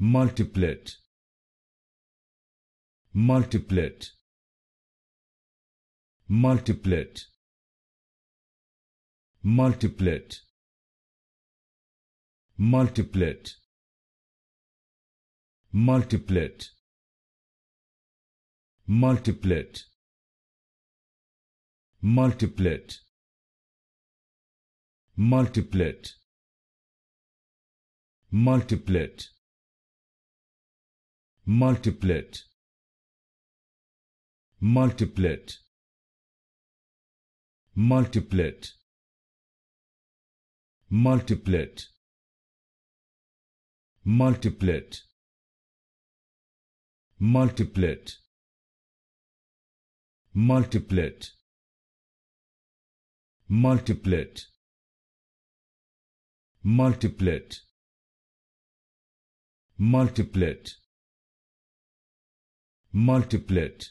multiplet multiplet multiplet multiplet multiplet multiplet multiplet multiplet multiplet multiplet multiplet multiplet multiplet multiplet multiplet multiplet multiplet multiplet multiplet multiplet multiplet